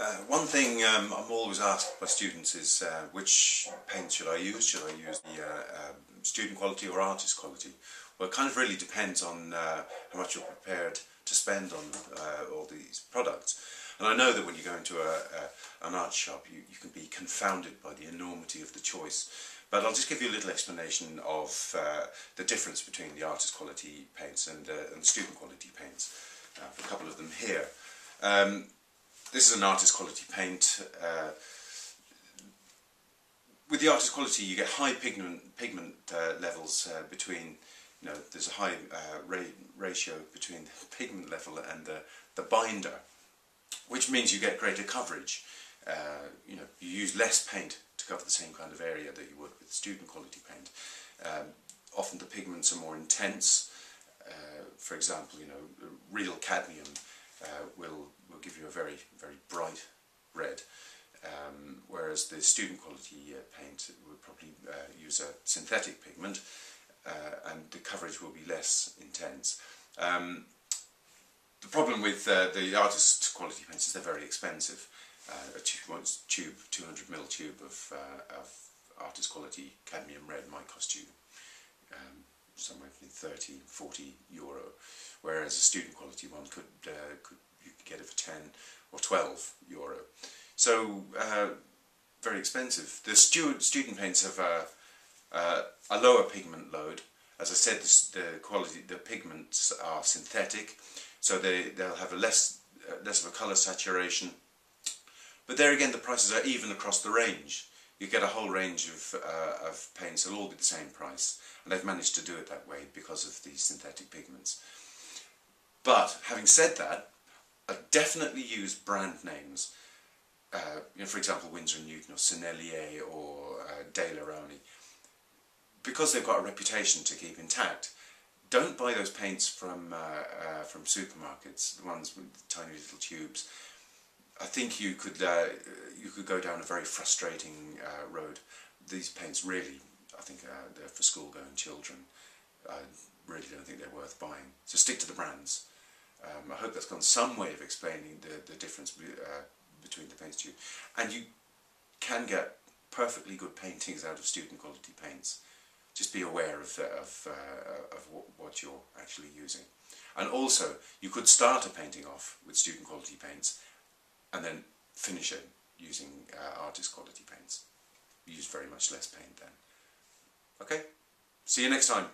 Uh, one thing um, I'm always asked by students is uh, which paint should I use? Should I use the uh, um, student quality or artist quality? Well, it kind of really depends on uh, how much you're prepared to spend on uh, all these products. And I know that when you go into a, a, an art shop, you, you can be confounded by the enormity of the choice. But I'll just give you a little explanation of uh, the difference between the artist quality paints and, and student quality paints. a couple of them here. Um, this is an artist quality paint. Uh, with the artist quality you get high pigment, pigment uh, levels uh, between, you know, there's a high uh, ra ratio between the pigment level and the, the binder, which means you get greater coverage. Uh, you know, you use less paint to cover the same kind of area that you would with student quality paint. Um, often the pigments are more intense. Uh, for example, you know, real cadmium will will give you a very, very bright red. Um, whereas the student quality uh, paint would probably uh, use a synthetic pigment uh, and the coverage will be less intense. Um, the problem with uh, the artist quality paints is they're very expensive. Uh, a tube, tube 200ml tube of, uh, of artist quality cadmium red might cost you um, somewhere between 30 and 40 euro, whereas a student quality one could, could you could get it for 10 or 12 euro. So uh, very expensive. The student, student paints have a, uh, a lower pigment load. As I said, the, the, quality, the pigments are synthetic, so they, they'll have a less, uh, less of a colour saturation. But there again, the prices are even across the range. You get a whole range of, uh, of paints, they'll all be the same price. And they've managed to do it that way because of these synthetic pigments. But having said that, I definitely use brand names. Uh, you know, for example, Winsor & Newton or Sennelier or uh, Daler-Rowney. Because they've got a reputation to keep intact, don't buy those paints from uh, uh, from supermarkets, the ones with the tiny little tubes. I think you could uh, you could go down a very frustrating uh, road. These paints really, I think they're for school-going children. I really don't think they're worth buying. So stick to the brands. Um, I hope that's gone some way of explaining the, the difference uh, between the paints tube. And you can get perfectly good paintings out of student quality paints. Just be aware of, of, uh, of what you're actually using. And also, you could start a painting off with student quality paints and then finish it using uh, artist quality paints. You use very much less paint then. Okay? See you next time.